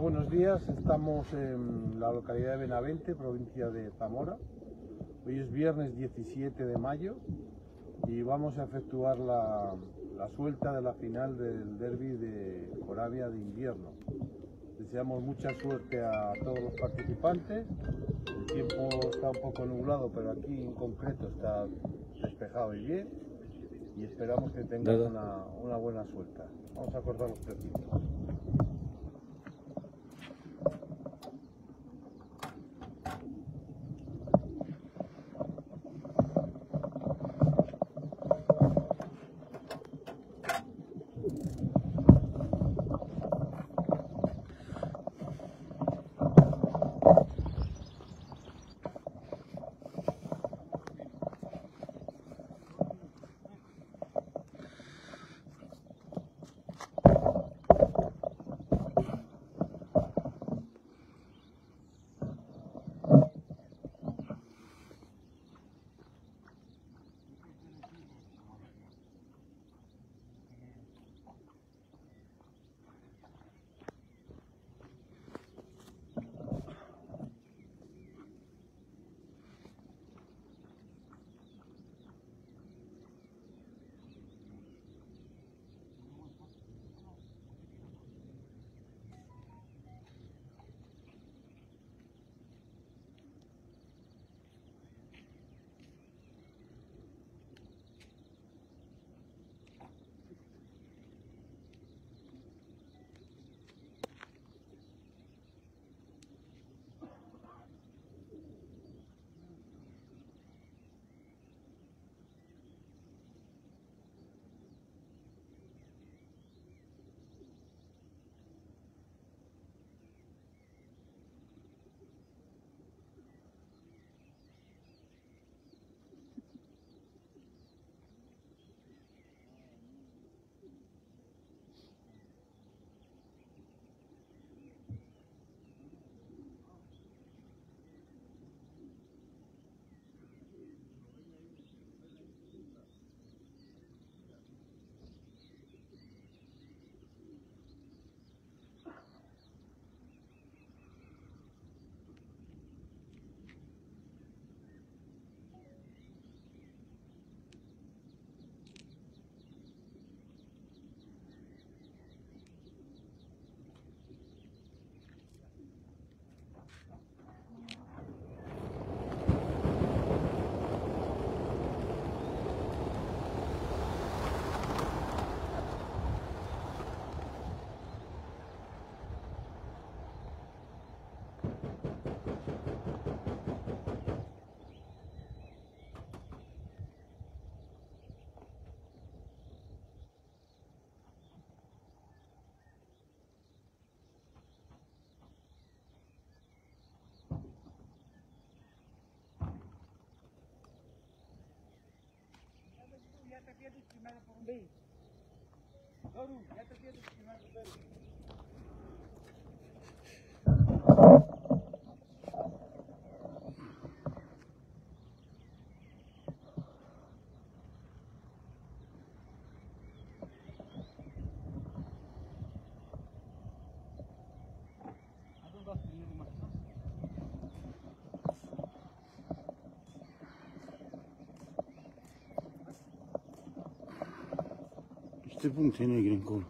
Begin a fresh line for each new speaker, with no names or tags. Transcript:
buenos días. Estamos en la localidad de Benavente, provincia de Zamora. Hoy es viernes 17 de mayo y vamos a efectuar la, suelta de la final del derby de Moravia de invierno. Deseamos mucha suerte a todos los participantes. El tiempo está un poco nublado, pero aquí en concreto está despejado y bien. Y esperamos que tengan una, una buena suelta. Vamos a cortar los de
primeira por um beijo. Doru, é de primeira por um beijo. 찌뿡 되네 그런 거